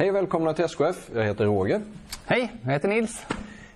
Hej och välkomna till SKF. Jag heter Roger. Hej, jag heter Nils.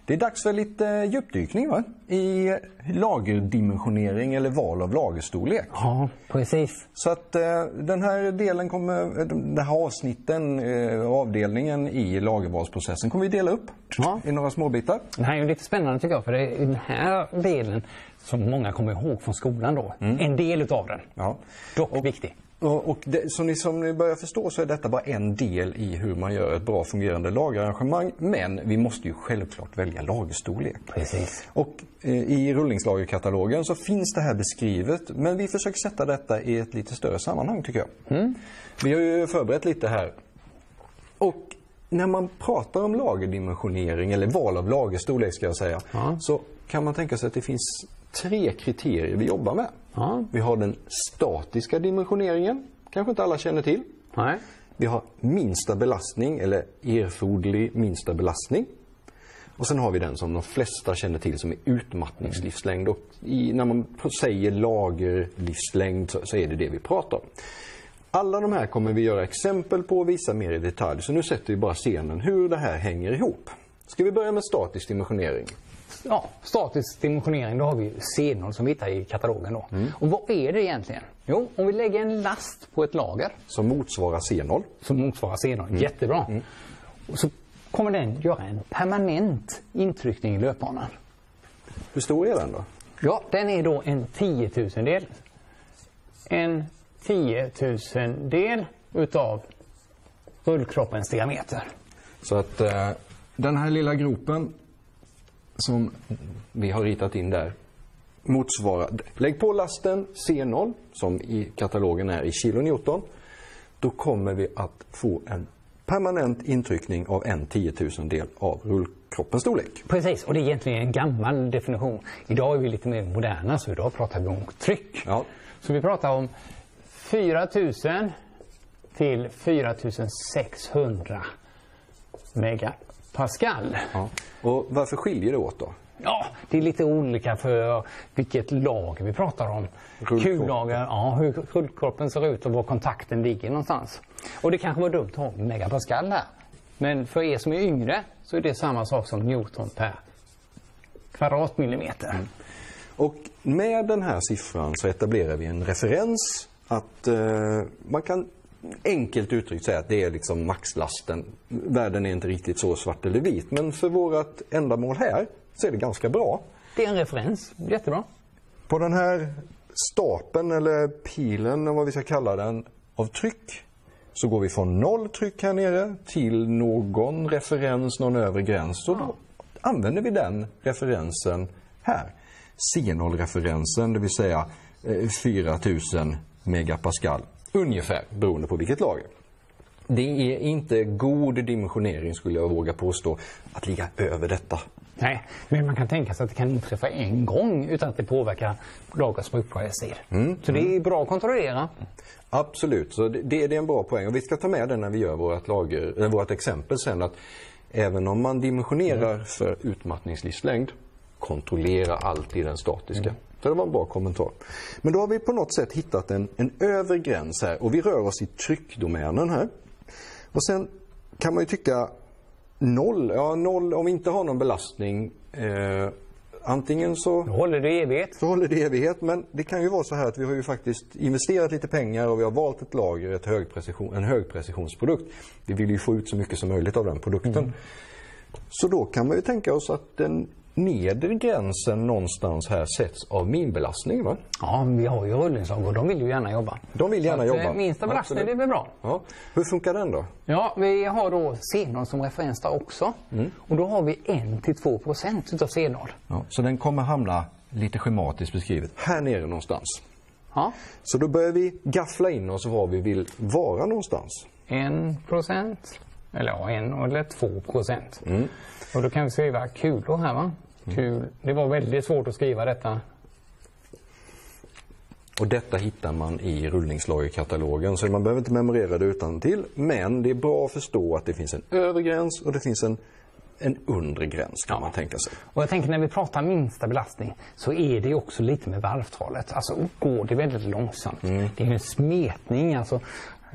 Det är dags för lite djupdykning va? i lagerdimensionering eller val av lagerstorlek. Ja, precis. Så att eh, den här delen kommer, den här avsnitten, eh, avdelningen i lagervalsprocessen kommer vi dela upp Ja. i några småbitar. Det här är ju lite spännande tycker jag, för det är den här delen som många kommer ihåg från skolan då. En del utav den. Ja. Dock viktig. Och, det, som, ni, som ni börjar förstå så är detta bara en del i hur man gör ett bra fungerande lagerarrangemang. Men vi måste ju självklart välja lagerstorlek. Precis. Och eh, i rullningslagerkatalogen så finns det här beskrivet men vi försöker sätta detta i ett lite större sammanhang tycker jag. Vi har ju förberett lite här. Och när man pratar om lagerdimensionering eller val av lagerstorlek ska jag säga. Ja. Så kan man tänka sig att det finns tre kriterier vi jobbar med. Ja. Vi har den statiska dimensioneringen, kanske inte alla känner till. Nej. Vi har minsta belastning eller erforderlig minsta belastning. Och sen har vi den som de flesta känner till som är utmattningslivslängd. Och i, när man säger lagerlivslängd så, så är det det vi pratar om. Alla de här kommer vi göra exempel på och visa mer i detalj. Så nu sätter vi bara scenen hur det här hänger ihop. Ska vi börja med statisk dimensionering? Ja, statisk dimensionering, då har vi C0 som vi hittar i katalogen då. Och vad är det egentligen? Jo, om vi lägger en last på ett lager Som motsvarar C0. som motsvarar C0, jättebra. Och så kommer den göra en permanent intryckning i löpbanan. Hur stor är den då? Ja, den är då en tiotusendel. En tiotusendel utav rullkroppens diameter. Så att eh, den här lilla gropen som vi har ritat in där motsvarar, lägg på lasten C0 som i katalogen är i kilonewton. Då kommer vi att få en permanent intryckning av en tiotusendel av rullkroppens storlek. Precis, och det är egentligen en gammal definition. Idag är vi lite mer moderna, så idag pratar vi om tryck. Ja. Så vi pratar om 4000 till 4600 megapascal. Ja. Och varför skiljer det åt då? Ja, det är lite olika för vilket lager vi pratar om. Kullager, ja, hur rullkroppen ser ut och var kontakten ligger någonstans. Och det kanske var dumt att ha megapascal här. Men för er som är yngre så är det samma sak som Newton per kvadratmillimeter. Och med den här siffran så etablerar vi en referens att eh, man kan enkelt uttryckt säga att det är liksom maxlasten. Världen är inte riktigt så svart eller vit men för vårt ändamål här så är det ganska bra. Det är en referens, jättebra. På den här stapeln eller pilen eller vad vi ska kalla den av tryck så går vi från noll tryck här nere till någon referens, någon övre gräns. Så då använder vi den referensen här. C0-referensen, det vill säga eh, 4000 megapascal. Ungefär, beroende på vilket lager. Det är inte god dimensionering skulle jag våga påstå att ligga över detta. Nej, men man kan tänka sig att det kan inträffa en gång utan att det påverkar lagrets brukbarhetstid. Så det är bra att kontrollera. Absolut, så det, det är en bra poäng. Och vi ska ta med det när vi gör vårt, lager, eller vårt exempel sen. att Även om man dimensionerar för utmattningslivslängd, kontrollera alltid den statiska. Så det var en bra kommentar. Men då har vi på något sätt hittat en, en övre gräns här och vi rör oss i tryckdomänen här. Och sen kan man ju tycka noll, ja noll om vi inte har någon belastning. Eh, antingen så håller det i evighet. så håller det i evighet. Men det kan ju vara så här att vi har ju faktiskt investerat lite pengar och vi har valt ett lager, ett högprecision, en högprecisionsprodukt. Vi vill ju få ut så mycket som möjligt av den produkten. Så då kan man ju tänka oss att den nedre gränsen någonstans här sätts av minbelastning. Va? Ja, vi har ju rullningslag och de vill ju gärna jobba. De vill gärna att, jobba. eh, Minsta belastning, Absolut. det är väl bra. Ja. Hur funkar den då? Ja, vi har då C0 som referens där också. Och då har vi 1-2 procent utav C0. Ja, så den kommer hamna lite schematiskt beskrivet här nere någonstans. Ja, Så då börjar vi gaffla in oss var vi vill vara någonstans. 1 procent. Eller ja, 1 eller 2 procent. Och då kan vi skriva kulor här va. Kul. Det var väldigt svårt att skriva detta. Och detta hittar man i rullningslagerkatalogen så man behöver inte memorera det utan till. Men det är bra att förstå att det finns en övre gräns och det finns en, en undre gräns kan man tänka sig. Och jag tänker när vi pratar minsta belastning så är det också lite med varvtalet. Alltså går det väldigt långsamt. Det är en smetning alltså.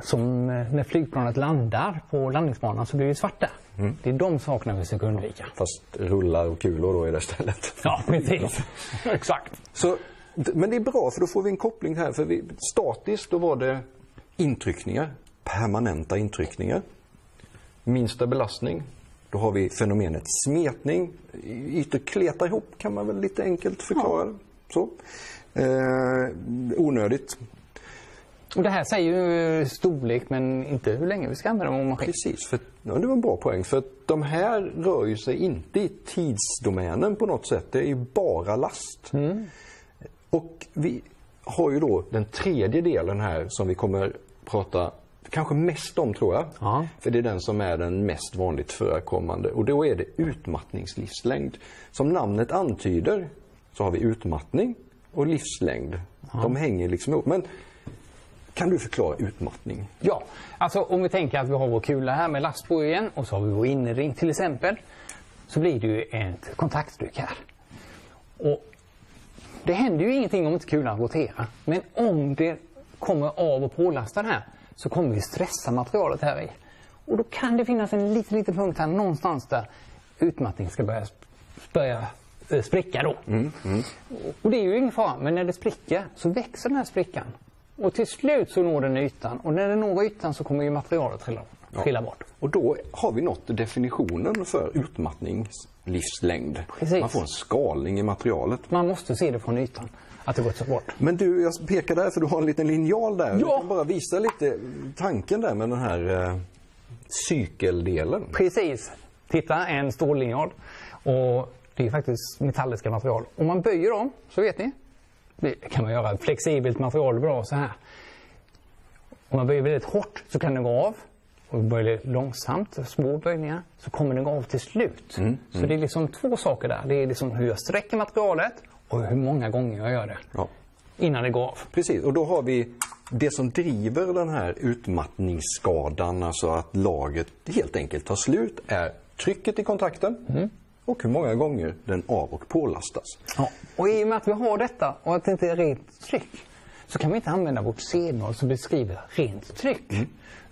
Som eh, när flygplanet landar på landningsbanan så blir det svart där. Mm. Det är de sakerna vi ska undvika. Fast rullar och kulor då är det istället. Ja, precis. Exakt. Så, men det är bra för då får vi en koppling här. För vi, statiskt då var det intryckningar, permanenta intryckningar. Minsta belastning, då har vi fenomenet smetning. Ytor kletar ihop kan man väl lite enkelt förklara. det. Så. Eh, onödigt, Och det här säger ju storlek men inte hur länge vi ska använda vår maskin. Precis, för, ja, det var en bra poäng. För de här rör ju sig inte i tidsdomänen på något sätt. Det är ju bara last. Och vi har ju då den tredje delen här som vi kommer prata kanske mest om tror jag. Ja. För det är den som är den mest vanligt förekommande. Och då är det utmattningslivslängd. Som namnet antyder så har vi utmattning och livslängd. De hänger liksom ihop. Men kan du förklara utmattning? Ja, alltså om vi tänker att vi har vår kula här med last på igen och så har vi vår innerring till exempel. Så blir det ju ett kontakttryck här. Och det händer ju ingenting om inte kulan roterar. Men om det kommer av och pålastad här så kommer vi stressa materialet här i. Och då kan det finnas en liten, liten punkt här någonstans där utmattningen ska börja, börja eh, spricka då. Och det är ju ingen fara, men när det spricker så växer den här sprickan. Och till slut så når den ytan och när den når ytan så kommer ju materialet trilla, trilla bort. Och då har vi nått definitionen för utmattningslivslängd. Precis. Man får en skalning i materialet. Man måste se det från ytan, att det gått bort. Men du, jag pekar där för du har en liten linjal där. Du Ja. kan bara visa lite tanken där med den här eh, cykeldelen. Precis. Titta, en stållinjal. Och det är faktiskt metalliska material. Om man böjer dem, så vet ni, det kan man göra. Flexibelt material bra så här. Om man böjer väldigt hårt så kan den gå av. Och böjer långsamt, små böjningar, så kommer den gå av till slut. Så det är liksom två saker där. Det är liksom hur jag sträcker materialet och hur många gånger jag gör det. Ja. Innan det går av. Precis, och då har vi det som driver den här utmattningsskadan, alltså att lagret helt enkelt tar slut, är trycket i kontakten och hur många gånger den av och pålastas. Ja. Och i och med att vi har detta och att det inte är rent tryck så kan vi inte använda vårt C0 som beskriver rent tryck.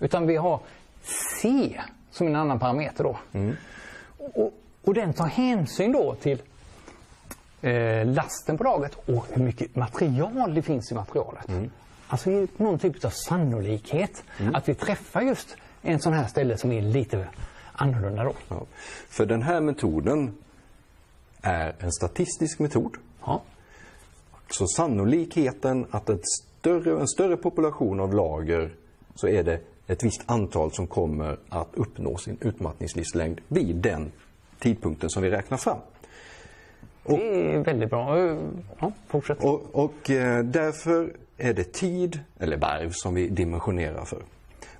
Utan vi har C som en annan parameter då. Och, och den tar hänsyn då till eh, lasten på lagret och hur mycket material det finns i materialet. Alltså i någon typ av sannolikhet att vi träffar just en sån här ställe som är lite annorlunda då. Ja. För den här metoden är en statistisk metod. Ja. Så sannolikheten att ett större, en större population av lager så är det ett visst antal som kommer att uppnå sin utmattningslivslängd vid den tidpunkten som vi räknar fram. Det är väldigt bra. Ja, fortsätt. Och, och eh, därför är det tid, eller varv, som vi dimensionerar för.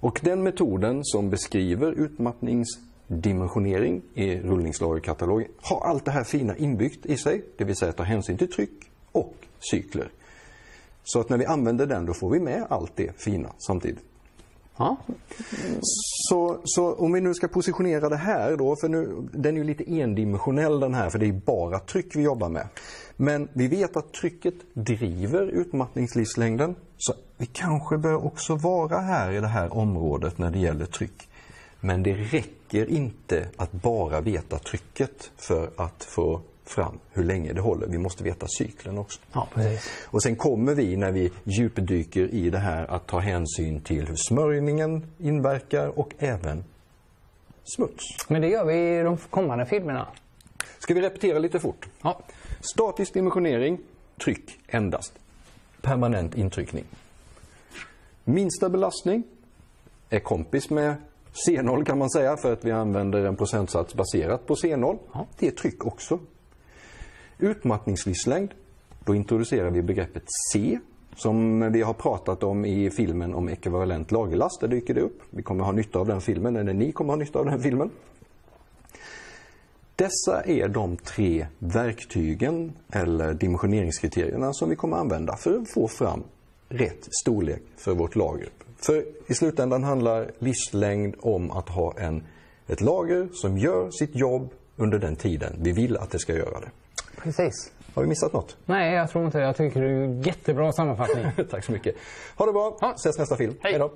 Och den metoden som beskriver utmattningsdimensionering i rullningslagerkatalogen har allt det här fina inbyggt i sig, det vill säga ta hänsyn till tryck och cykler. Så att när vi använder den då får vi med allt det fina samtidigt. Ja, Så, så om vi nu ska positionera det här då, för nu, den är ju lite endimensionell den här, för det är bara tryck vi jobbar med. Men vi vet att trycket driver utmattningslivslängden, så vi kanske bör också vara här i det här området när det gäller tryck. Men det räcker inte att bara veta trycket för att få fram hur länge det håller. Vi måste veta cykeln också. ja. Och sen kommer vi när vi djupdyker i det här att ta hänsyn till hur smörjningen inverkar och även smuts. Men det gör vi i de kommande filmerna. Ska vi repetera lite fort? Ja, Statisk dimensionering, tryck endast. Permanent intryckning. Minsta belastning är kompis med C0 kan man säga för att vi använder en procentsats baserat på C0. Ja. Det är tryck också. Utmattningslivslängd, då introducerar vi begreppet C som vi har pratat om i filmen om ekvivalent lagerlast. Där dyker det upp. Vi kommer ha nytta av den filmen, eller ni kommer ha nytta av den filmen. Dessa är de tre verktygen eller dimensioneringskriterierna som vi kommer använda för att få fram rätt storlek för vårt lager. För i slutändan handlar livslängd om att ha en, ett lager som gör sitt jobb under den tiden vi vill att det ska göra det precis. Har vi missat något? Nej, jag tror inte det. Jag tycker det är en jättebra sammanfattning. Tack så mycket. Ha det bra. Ja. Ses nästa film. Hej. då.